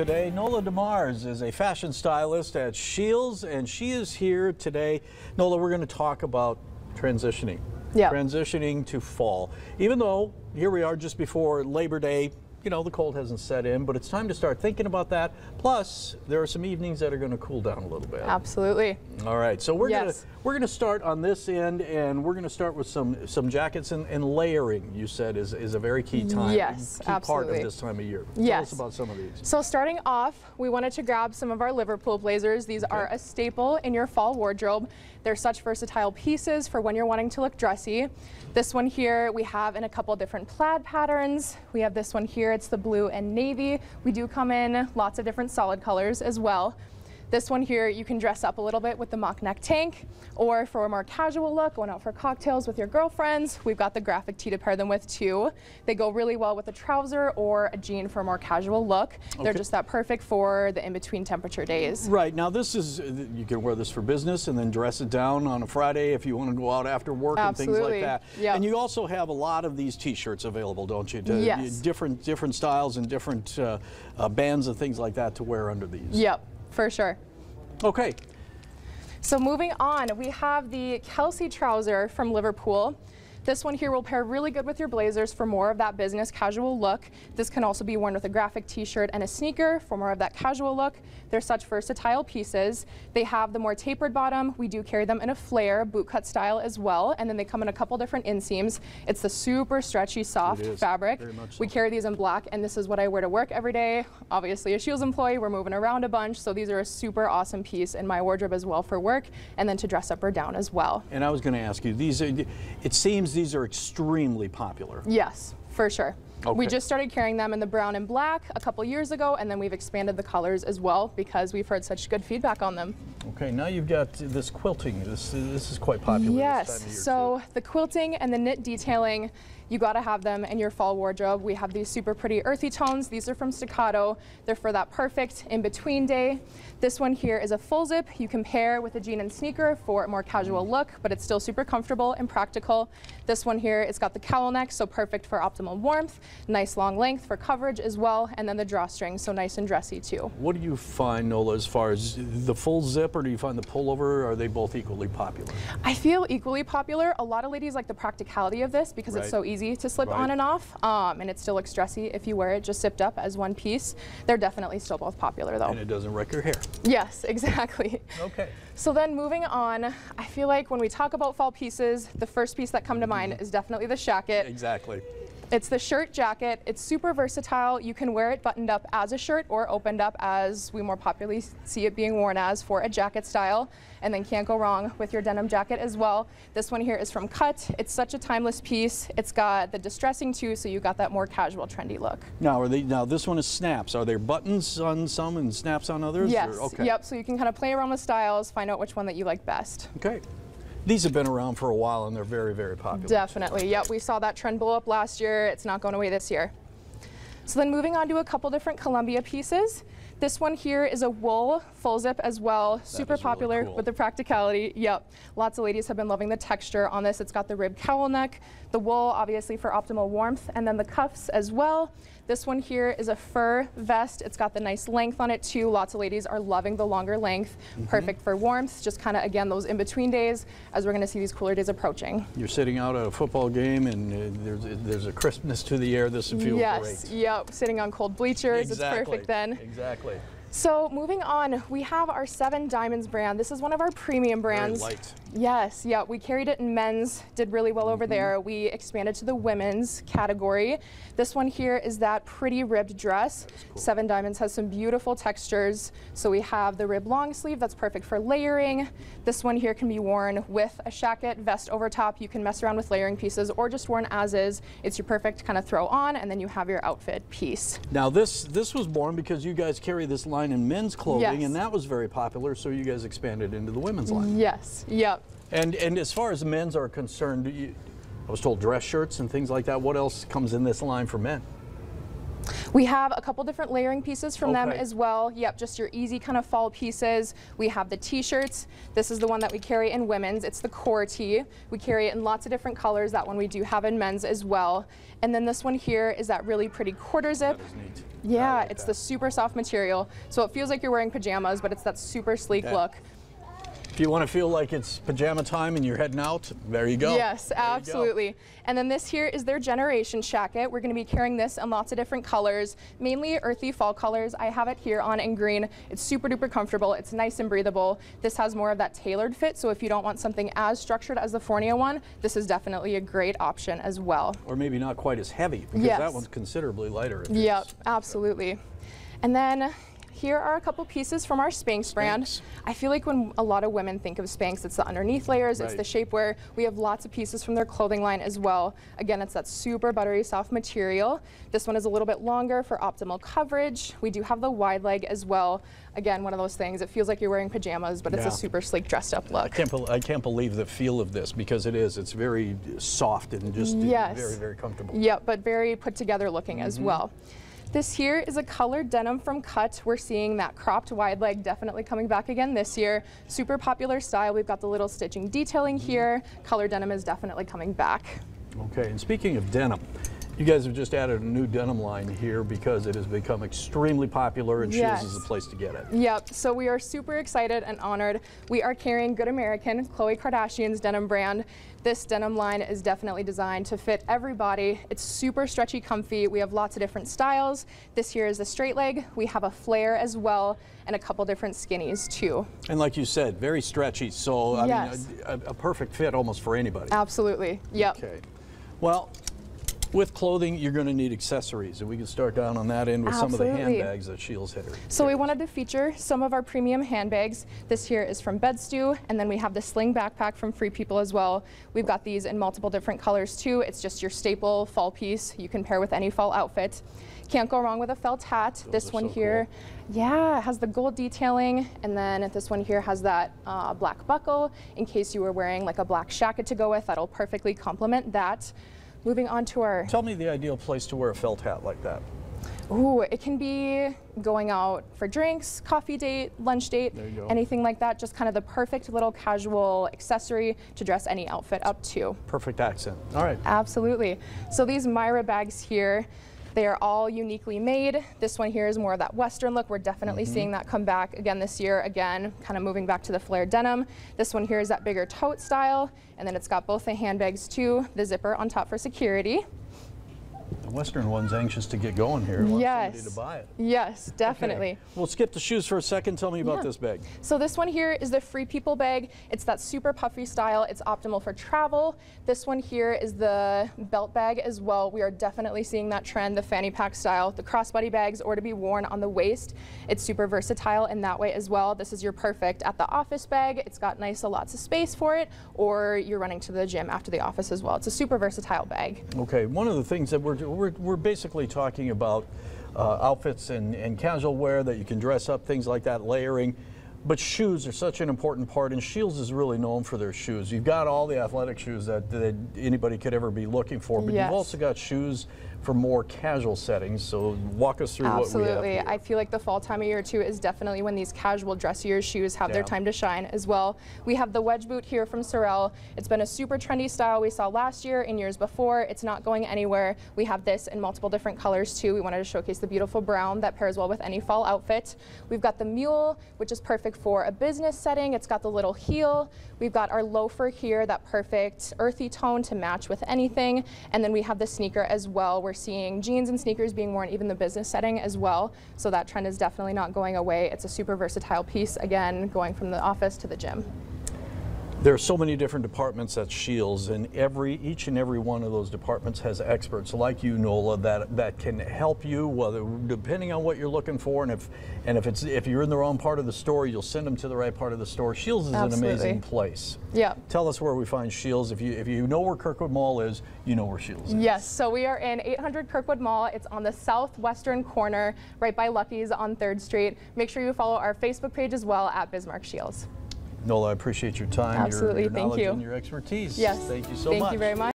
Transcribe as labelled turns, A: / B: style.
A: today. Nola DeMars is a fashion stylist at Scheels, and she is here today. Nola, we're going to talk about transitioning.
B: Yeah.
A: Transitioning to fall. Even though here we are just before Labor Day, you know, the cold hasn't set in, but it's time to start thinking about that. Plus, there are some evenings that are going to cool down a little bit.
B: Absolutely.
A: All right, so we're
B: Yes.
A: gonna we're gonna start on this end, and we're gonna start with some some jackets and, and layering. You said is is a very key time,
B: Yes,
A: key part of this time of year. Tell us about some of these.
B: So starting off, we wanted to grab some of our Liverpool blazers. These are a staple in your fall wardrobe. They're such versatile pieces for when you're wanting to look dressy. This one here we have in a couple different plaid patterns. We have this one here, it's the blue and navy. We do come in lots of different solid colors as well. This one here, you can dress up a little bit with the mock neck tank, or for a more casual look, going out for cocktails with your girlfriends, we've got the graphic tee to pair them with too. They go really well with a trouser or a jean for a more casual look. They're just that perfect for the in-between temperature days.
A: Right now, this is you can wear this for business and then dress it down on a Friday if you want to go out after work and things like that.
B: Yep.
A: And you also have a lot of these T-shirts available, don't you? To-
B: Yes.
A: Different different styles and different uh, uh, bands and things like that to wear under these.
B: Yep, for sure.
A: Okay.
B: So moving on, we have the Kelsey trouser from Liverpool. This one here will pair really good with your blazers for more of that business casual look. This can also be worn with a graphic t-shirt and a sneaker for more of that casual look. They're such versatile pieces. They have the more tapered bottom. We do carry them in a flare, bootcut style as well. And then they come in a couple different inseams. It's the super stretchy, soft fabric.
A: much
B: We carry these in black and this is what I wear to work every day. Obviously a Scheels employee, we're moving around a bunch. So these are a super awesome piece in my wardrobe as well for work and then to dress up or down as well.
A: And I was going to ask you, these are, it seems these are extremely popular.
B: Yes, for sure. We just started carrying them in the brown and black a couple years ago, and then we've expanded the colors as well because we've heard such good feedback on them.
A: Okay, now you've got this quilting. This this is quite popular.
B: yes,
A: This time of year
B: so the quilting and the knit detailing, you got to have them in your fall wardrobe. We have these super pretty earthy tones. These are from Staccato. They're for that perfect in between day. This one here is a full zip. You can pair with a jean and sneaker for a more casual
A: Mm.
B: look, but it's still super comfortable and practical. This one here, it's got the cowl neck, so perfect for optimal warmth. Nice long length for coverage as well, and then the drawstring, so nice and dressy too.
A: What do you find, Nola, as far as the full zip, or do you find the pullover? Are they both equally popular?
B: I feel equally popular. A lot of ladies like the practicality of this because
A: Right.
B: it's so easy to slip
A: Right.
B: on and off, um, and it still looks dressy if you wear it just zipped up as one piece. They're definitely still both popular though.
A: And it doesn't wreck your hair.
B: Yes, exactly.
A: Okay.
B: So then moving on, I feel like when we talk about fall pieces, the first piece that come to mind is definitely the shacket.
A: Exactly.
B: It's the shirt jacket. It's super versatile. You can wear it buttoned up as a shirt or opened up as we more popularly see it being worn as for a jacket style. And then can't go wrong with your denim jacket as well. This one here is from Cut. It's such a timeless piece. It's got the distressing too, so you got that more casual, trendy look.
A: Now, are they? Now, this one is snaps. Are there buttons on some and snaps on others?
B: Yes.
A: Or- okay.
B: Yep. So you can kind of play around with styles, find out which one that you like best.
A: Okay. These have been around for a while, and they're very, very popular.
B: Definitely. Yep, we saw that trend blow up last year. It's not going away this year. So then moving on to a couple different Columbia pieces. This one here is a wool full zip as well. Super
A: is really
B: popular
A: cool.
B: with the practicality. Yep. Lots of ladies have been loving the texture on this. It's got the rib cowl neck, the wool obviously for optimal warmth, and then the cuffs as well. This one here is a fur vest. It's got the nice length on it too. Lots of ladies are loving the longer length.
A: Mm-hmm.
B: Perfect for warmth. Just kind of again those in between days as we're going to see these cooler days approaching.
A: You're sitting out at a football game, and uh, there's there's a crispness to the air. This feels
B: yes,
A: great.
B: yep. Sitting on cold bleachers,
A: Exactly.
B: it's perfect then.
A: Exactly.
B: So moving on, we have our Seven Diamonds brand. This is one of our premium
A: Very
B: brands.
A: light.
B: Yes, yeah, we carried it in men's, did really well
A: Mm-hmm.
B: over there. We expanded to the women's category. This one here is that pretty ribbed dress. Seven Diamonds has some beautiful textures. So we have the rib long sleeve that's perfect for layering. This one here can be worn with a shacket, vest over top. You can mess around with layering pieces or just worn as is. It's your perfect kind of throw on and then you have your outfit piece.
A: Now this this was born because you guys carry this line in men's clothing,
B: Yes.
A: and that was very popular. So you guys expanded into the women's line.
B: Yes, yep.
A: And and as far as men's are concerned, you, I was told dress shirts and things like that. What else comes in this line for men?
B: We have a couple different layering pieces from them as well. Yep, just your easy kind of fall pieces. We have the t-shirts. This is the one that we carry in women's. It's the core tee. We carry it in lots of different colors. That one we do have in men's as well. And then this one here is that really pretty quarter zip.
A: That is neat.
B: Yeah,
A: like
B: it's
A: that.
B: the super soft material. So it feels like you're wearing pajamas, but it's that super sleek
A: Yeah.
B: look.
A: If you want to feel like it's pajama time and you're heading out, there you go.
B: Yes,
A: There you go.
B: absolutely. And then this here is their generation jacket. We're going to be carrying this in lots of different colors, mainly earthy fall colors. I have it here on in green. It's super duper comfortable. It's nice and breathable. This has more of that tailored fit, so if you don't want something as structured as the Fournier one, this is definitely a great option as well.
A: Or maybe not quite as heavy because
B: Yes.
A: that one's considerably lighter.
B: Yep, absolutely. And then here are a couple pieces from our Spanx, brand.
A: Spanx.
B: I feel like when a lot of women think of Spanx, it's the underneath layers, it's
A: Right.
B: the shapewear. We have lots of pieces from their clothing line as well. Again, it's that super buttery soft material. This one is a little bit longer for optimal coverage. We do have the wide leg as well. Again, one of those things, it feels like you're wearing pajamas, but it's a super sleek dressed up
A: I
B: look.
A: can't, I can't believe the feel of this because it is. It's very soft and just
B: Yes.
A: very, very comfortable.
B: Yep, but very put together looking as mm-hmm. well. This here is a colored denim from Cut. We're seeing that cropped wide leg definitely coming back again this year. Super popular style. We've got the little stitching detailing here. Color denim is definitely coming back.
A: Okay, and speaking of denim, you guys have just added a new denim line here because it has become extremely popular and
B: Yes.
A: Scheels is the place to get it.
B: Yep, so we are super excited and honored. We are carrying Good American, Khloe Kardashian's denim brand. This denim line is definitely designed to fit everybody. It's super stretchy, comfy. We have lots of different styles. This here is a straight leg. We have a flare as well, and a couple different skinnies too.
A: And like you said, very stretchy, so I
B: Yes.
A: mean, a, a- a perfect fit almost for anybody.
B: Absolutely, yep.
A: Okay. Well, with clothing, you're going to need accessories, and we can start down on that end with some of the handbags that Scheels hit.
B: So we wanted to feature some of our premium handbags. This here is from Bed Stu, and then we have the sling backpack from Free People as well. We've got these in multiple different colors too. It's just your staple fall piece you can pair with any fall outfit. Can't go wrong with a felt hat. this one
A: so
B: here, yeah, it has the gold detailing, and then this one here has that uh, black buckle in case you were wearing like a black jacket to go with. That'll perfectly complement that. Moving on to our
A: Tell me the ideal place to wear a felt hat like that.
B: Ooh, it can be going out for drinks, coffee date, lunch date,
A: There you go.
B: anything like that. Just kind of the perfect little casual accessory to dress any outfit up to.
A: Perfect accent. All right.
B: Absolutely. So these Myra bags here, they are all uniquely made. This one here is more of that Western look. We're definitely
A: Mm-hmm.
B: seeing that come back again this year. Again, kind of moving back to the flared denim. This one here is that bigger tote style. And then it's got both the handbags too, the zipper on top for security.
A: The Western one's anxious to get going here.
B: Yes.
A: to buy it.
B: Yes, definitely.
A: Okay. We'll skip the shoes for a second. Tell me about
B: Yeah.
A: this bag.
B: So this one here is the Free People bag. It's that super puffy style. It's optimal for travel. This one here is the belt bag as well. We are definitely seeing that trend, the fanny pack style, the crossbody bags or to be worn on the waist. It's super versatile in that way as well. This is your perfect at the office bag. It's got nice a lots of space for it or you're running to the gym after the office as well. It's a super versatile bag.
A: Okay, one of the things that we're, we're, we're basically talking about uh, outfits and, and casual wear that you can dress up, things like that, layering. But shoes are such an important part, and Scheels is really known for their shoes. You've got all the athletic shoes that, that anybody could ever be looking for, but
B: Yes.
A: you've also got shoes for more casual settings. So walk us through what we
B: Absolutely. I feel like the fall time of year too is definitely when these casual dressier shoes have their time to shine as well. We have the wedge boot here from Sorel. It's been a super trendy style we saw last year and years before. It's not going anywhere. We have this in multiple different colors too. We wanted to showcase the beautiful brown that pairs well with any fall outfit. We've got the mule, which is perfect for a business setting. It's got the little heel. We've got our loafer here, that perfect earthy tone to match with anything. And then we have the sneaker as well. We're seeing jeans and sneakers being worn even the business setting as well. So that trend is definitely not going away. It's a super versatile piece, again, going from the office to the gym.
A: There are so many different departments at Scheels, and every each and every one of those departments has experts like you, Nola, that that can help you, whether depending on what you're looking for, and if and if it's if you're in the wrong part of the store, you'll send them to the right part of the store. Scheels is
B: Absolutely.
A: an amazing place.
B: Yeah.
A: Tell us where we find Scheels. If you if you know where Kirkwood Mall is, you know where Scheels is.
B: Yes, so we are in 800 Kirkwood Mall. It's on the southwestern corner, right by Lucky's on 3rd Street. Make sure you follow our Facebook page as well at Bismarck Scheels.
A: Nola, I appreciate your time, your-
B: Absolutely.
A: your,
B: Thank
A: knowledge,
B: you.
A: and your expertise.
B: Yes.
A: Thank you so
B: Thank
A: much.
B: Thank you very much.